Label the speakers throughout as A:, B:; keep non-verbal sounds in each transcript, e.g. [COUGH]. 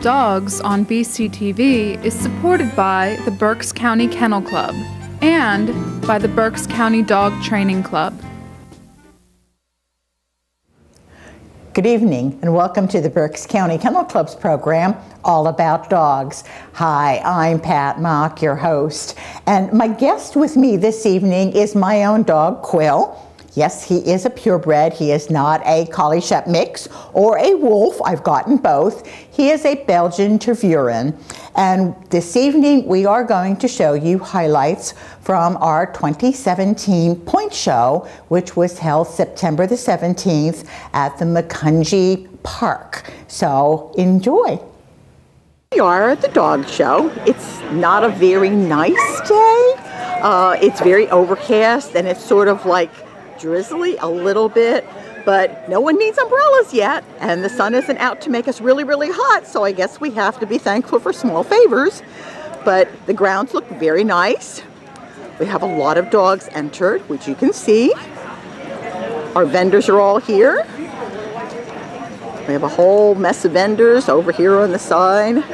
A: Dogs on BCTV is supported by the Berks County Kennel Club and by the Berks County Dog Training Club.
B: Good evening and welcome to the Berks County Kennel Club's program, All About Dogs. Hi, I'm Pat Mock, your host, and my guest with me this evening is my own dog, Quill. Yes, he is a purebred. He is not a Collie Shep mix or a wolf. I've gotten both. He is a Belgian Tervuren. And this evening we are going to show you highlights from our 2017 Point Show, which was held September the 17th at the Macungie Park. So enjoy. We are at the dog show. It's not a very nice day. Uh, it's very overcast and it's sort of like drizzly a little bit, but no one needs umbrellas yet, and the sun isn't out to make us really, really hot, so I guess we have to be thankful for small favors. But the grounds look very nice. We have a lot of dogs entered, which you can see. Our vendors are all here. We have a whole mess of vendors over here on the side.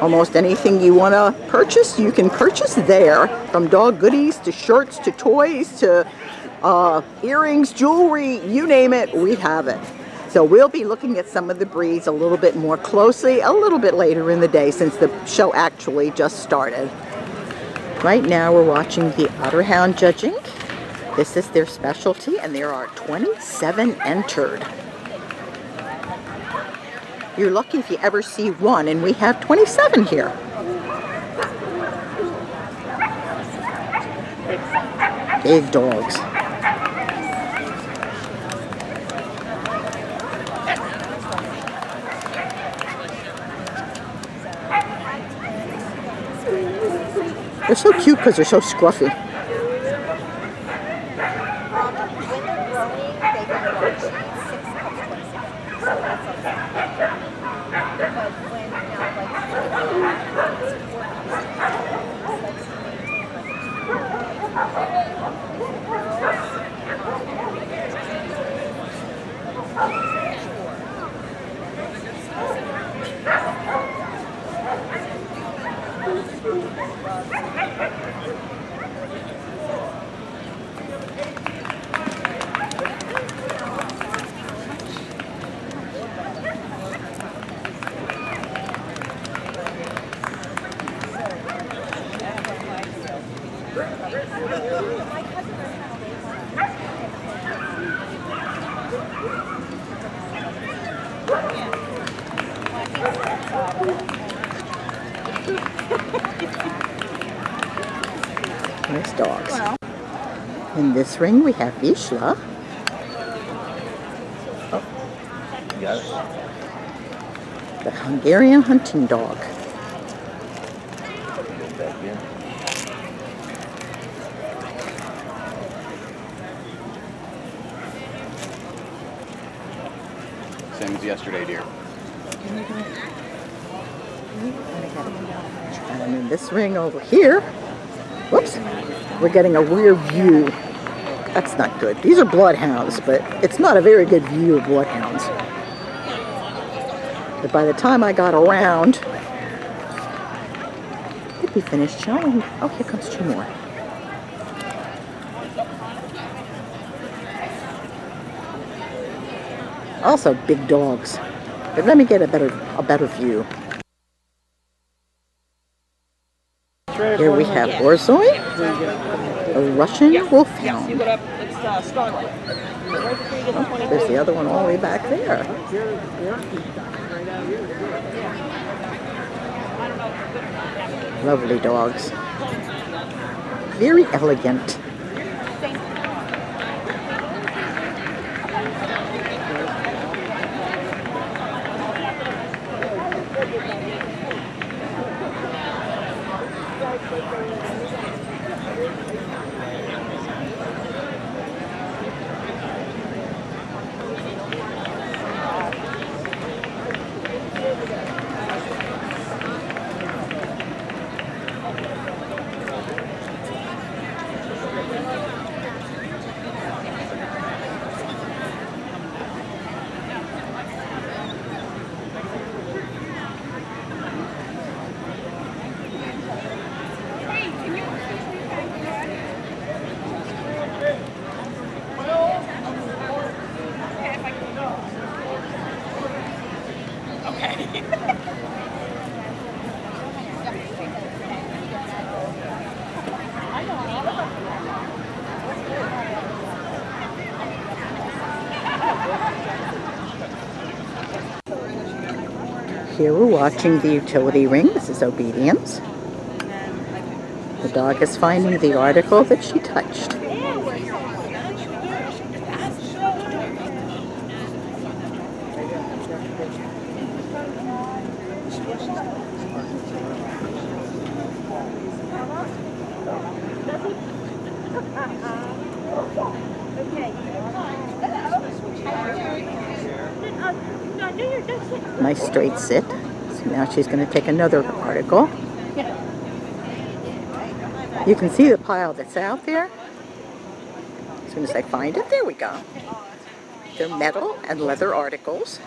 B: Almost anything you want to purchase, you can purchase there. From dog goodies to shirts to toys to uh, earrings, jewelry, you name it, we have it. So we'll be looking at some of the breeds a little bit more closely a little bit later in the day since the show actually just started. Right now we're watching the Otterhound judging. This is their specialty and there are 27 entered. You're lucky if you ever see one and we have 27 here. Big dogs. They're so cute because they're so scruffy. Nice dogs. In this ring we have Vizsla.
C: Got oh. it.
B: the Hungarian hunting dog.
C: Same as yesterday, dear.
B: And in this ring over here, whoops, we're getting a rear view. That's not good. These are bloodhounds, but it's not a very good view of bloodhounds. But by the time I got around, I think we finished showing. Oh, here comes two more. Also big dogs. But let me get a better a better view. Here we have Borzoi, a Russian wolfhound. Oh, there's the other one all the way back there. Lovely dogs. Very elegant. Here we're watching the utility ring. This is obedience. The dog is finding the article that she touched. Nice straight sit. So now she's going to take another article. You can see the pile that's out there. As soon as I find it, there we go. They're metal and leather articles.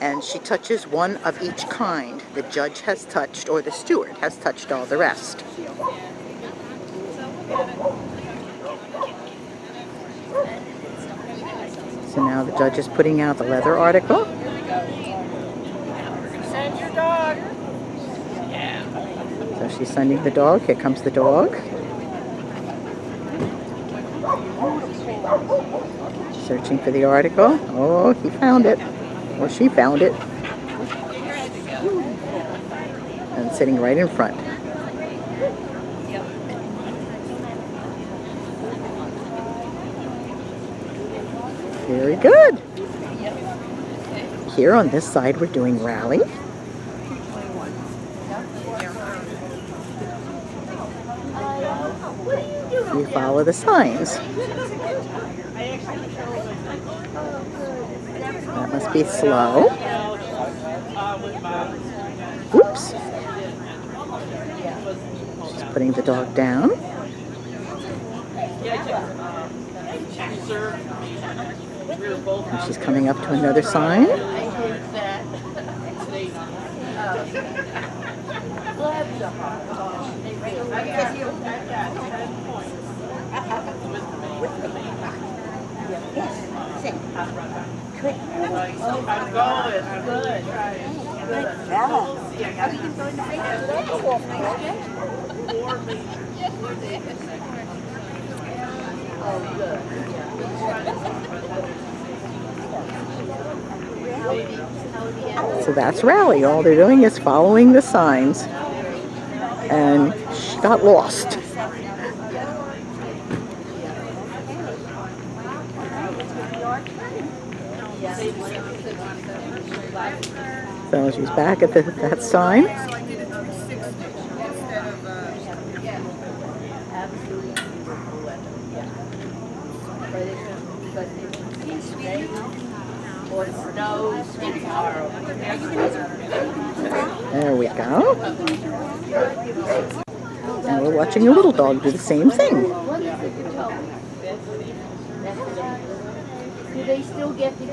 B: And she touches one of each kind. The judge has touched, or the steward has touched all the rest. So now the judge is putting out the leather article.
D: Dog.
B: So she's sending the dog. Here comes the dog. Searching for the article. Oh, he found it. Well, she found it. And sitting right in front. Very good. Here on this side, we're doing rally. You follow the signs. That must be slow. Oops. She's putting the dog down. And she's coming up to another sign. So that's rally. All they're doing is following the signs. And she got lost. So she's back at the, that sign. There we go. And we're watching a little dog do the same thing.
E: Do they still get to do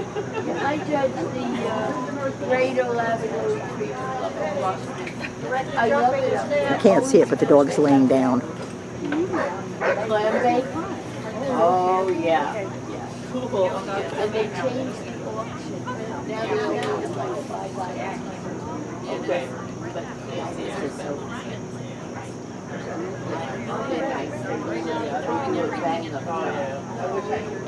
E: I judge the uh, Grado Avenue Retriever Club in Washington. I love it.
B: You can't see it, but the dog's laying down.
E: Clam bake. Oh, yeah. Cool. And they changed the auction. Now they're only like five dollars. Okay. They're gonna have to break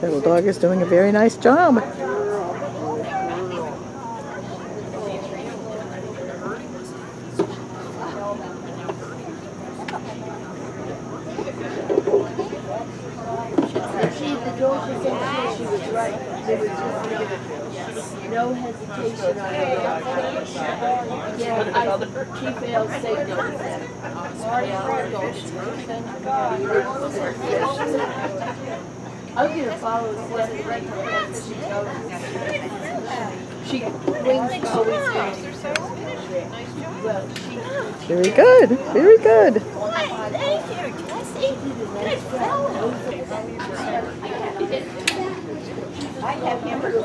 B: little dog is doing a very nice job.
E: No hesitation on her. Yeah, I, she failed safety. I'm gonna follow what she. She wings always Very good.
B: Very good. Thank you. can I see? Good fellow. I have hamburgers.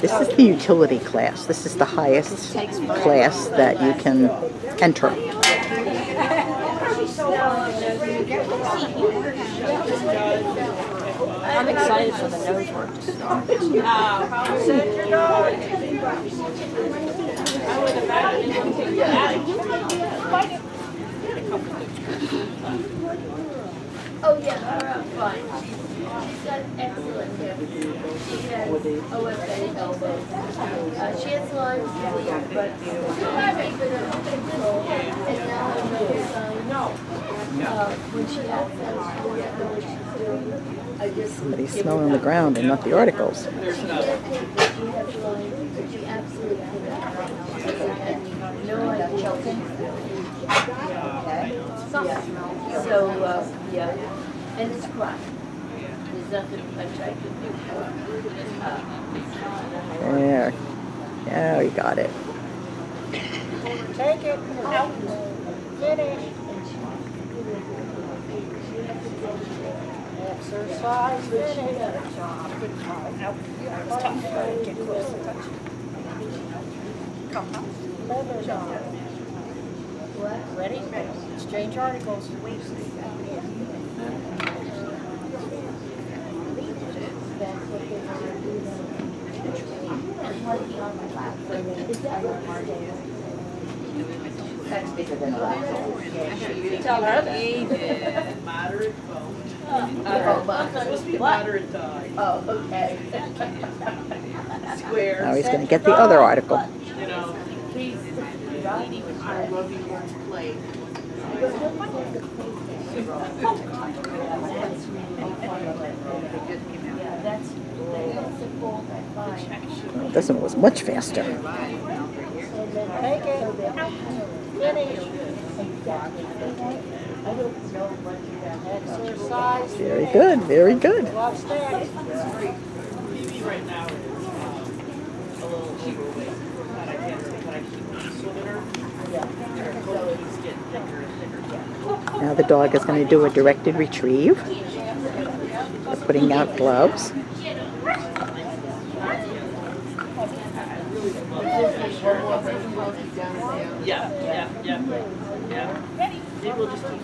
B: This is the utility class. This is the highest class that you can enter.
F: I'm excited for the nose work to start.
E: Oh, yeah, fine. She's got excellent hips. She has OFA elbow. Uh, she has disease, but I mean, but uh, and now I know sign. Uh, when she accesses what she's doing, I just.
B: Somebody's smelling the ground and not the articles.
E: She can't take it. She has Lyme, but she absolutely cannot. She had no idea. So, uh, yeah, and it's chronic. There's nothing much I can do for it. Uh,
B: There. Yeah, we got it.
G: Take it out. Finish. Exercise. Finish. Get close. Touch. Come on. Leather job. Ready? Exchange articles.
F: that's Tell her the
H: Moderate vote.
E: But-
H: Supposed to be moderate dog.
E: Oh, okay.
H: Square.
B: Now he's going to get the other article.
H: You know,
E: Please.
H: I.
B: This one was much faster. Very good, very good.
H: Right now a little overweight. But I can't, but I keep swimming her. Her coat keeps getting thicker and thicker.
B: Now the dog is going to do a directed retrieve. They're putting out gloves.
H: Yeah, yeah, yeah, yeah. Maybe we'll just keep.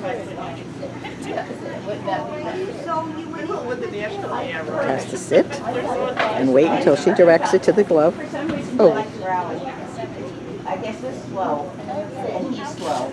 B: Has to sit and wait until she directs it to the glove. Oh,
F: I guess it's slow, and he's slow.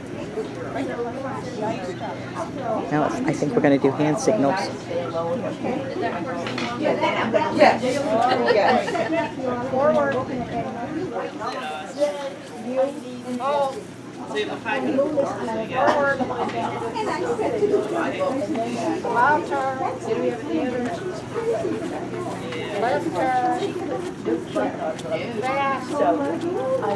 B: Now I think we're going to do hand signals.
G: Forward. Oh,
H: Save the five minutes.
G: forward. Loud turn. Left turn. Fast.
E: I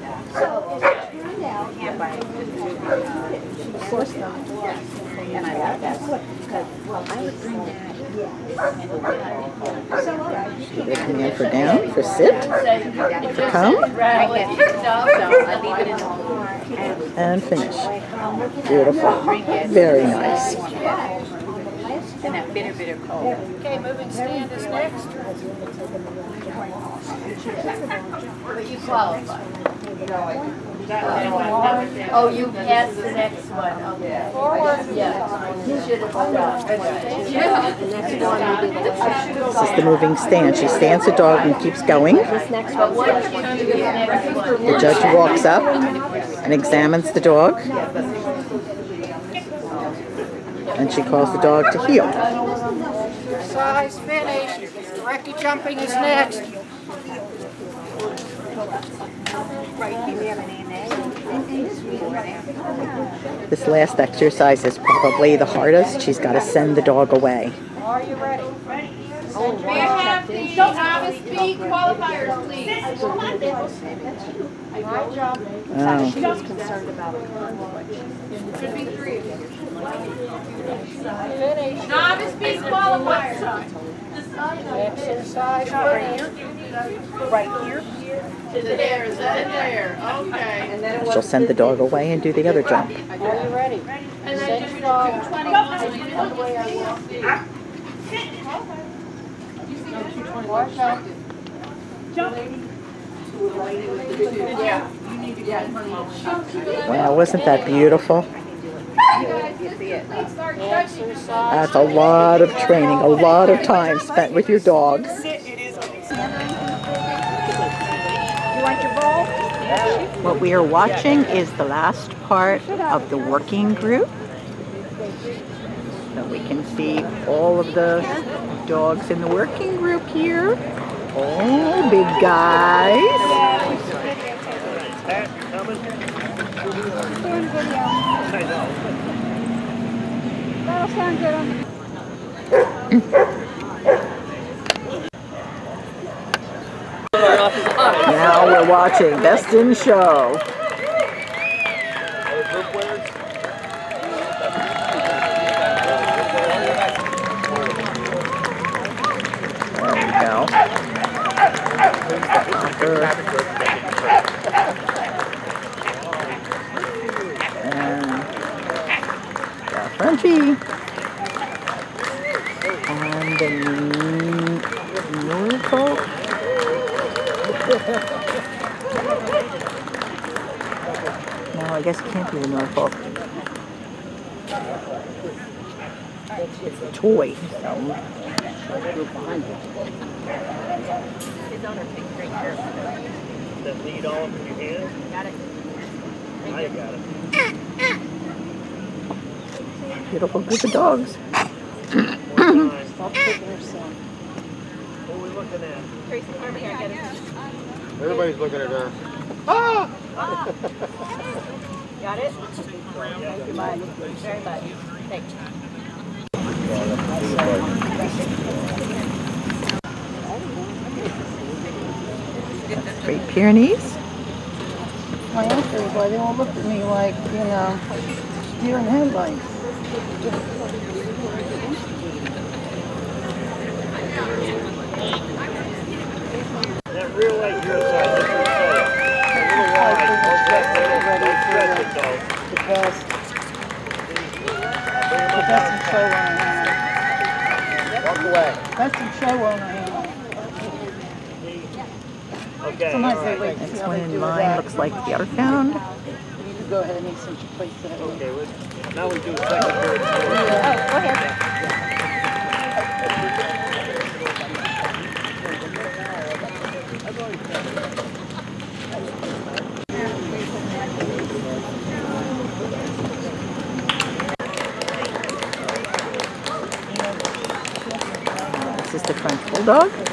F: last And I love that, because, well, I would bring that.
B: Looking in for down, for sit, for come,
F: So I leave it in the car and
B: and finish. Beautiful. Very nice.
F: and that bitter, bitter cold.
G: Okay, moving stand is next.
E: But you qualify. Oh, you passed the next one, okay. Yeah, you should have stopped. Yeah. The
B: This is the moving stand. She stands the dog and keeps going.
E: But once you do the next one.
B: The judge walks up and examines the dog. And she calls the dog to heel.
G: Exercise finished. Directed jumping is next.
B: This last exercise is probably the hardest. She's got to send the dog away.
G: Are you ready?
E: May I have the novice speed qualifiers, please?
G: Right jump.
B: Oh.
G: She was concerned about it.
E: Should be three of you. Novice speed qualifiers.
G: Exercise finished. Right here.
H: Is it there? Is that there? Okay.
B: She'll send the dog away and do the other jump.
G: Are you ready?
E: And
G: Set
E: then
G: your
E: just
G: dog.
E: do twenty-one. so you know the way I will.
G: Watch out.
B: Wow, wasn't that beautiful?
E: Guys, just please start judging.
G: Exercise.
B: That's a lot of training, a lot of time spent with your dog. What we are watching is the last part of the working group. So we can see all of the dogs in the working group here. Oh, big guys. Watching Best in Show. There we go. And got Frenchie. And the Norfolk. No, I guess it can't be the Norfolk. It's a toy.
I: That lead all up in your hand? Got it. I got it.
B: Beautiful group of dogs.
I: One time.
G: Stop taking her son.
I: What are we looking at?
C: Everybody's looking at her. Ah! [LAUGHS]
F: Got it? Thank you much. Very much. Thanks.
B: Great Pyrenees.
G: My answer is why they all looked at me like, you know, deer in headlights.
I: That rear leg your side, that's your side. A little wide. Don't stretch it, don't stretch it though.
G: The best, the best in show on the hand.
C: Walk away.
G: Best in show on the hand.
I: Okay,
G: Sometimes
I: all
G: they wait to see
B: This one in mine looks like the other found.
G: You can go ahead and since you placed that.
I: Okay, let's- now we do second, third, fourth.
G: Oh, go ahead.
B: This is the French Bulldog.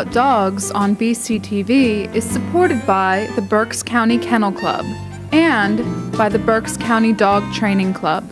A: About Dogs on BCTV is supported by the Berks County Kennel Club and by the Berks County Dog Training Club.